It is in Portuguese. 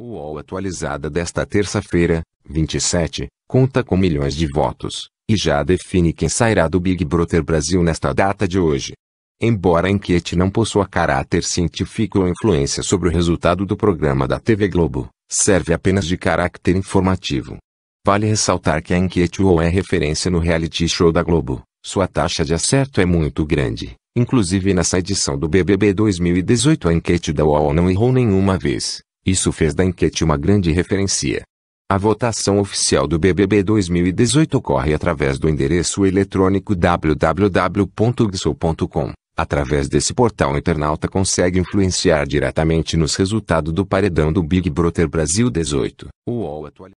O UOL atualizada desta terça-feira, 27, conta com milhões de votos, e já define quem sairá do Big Brother Brasil nesta data de hoje. Embora a enquete não possua caráter científico ou influência sobre o resultado do programa da TV Globo, serve apenas de caráter informativo. Vale ressaltar que a enquete UOL é referência no reality show da Globo, sua taxa de acerto é muito grande, inclusive nessa edição do BBB 2018 a enquete da UOL não errou nenhuma vez. Isso fez da enquete uma grande referência. A votação oficial do BBB 2018 ocorre através do endereço eletrônico www.gso.com. Através desse portal, o internauta consegue influenciar diretamente nos resultados do paredão do Big Brother Brasil 18. O UOL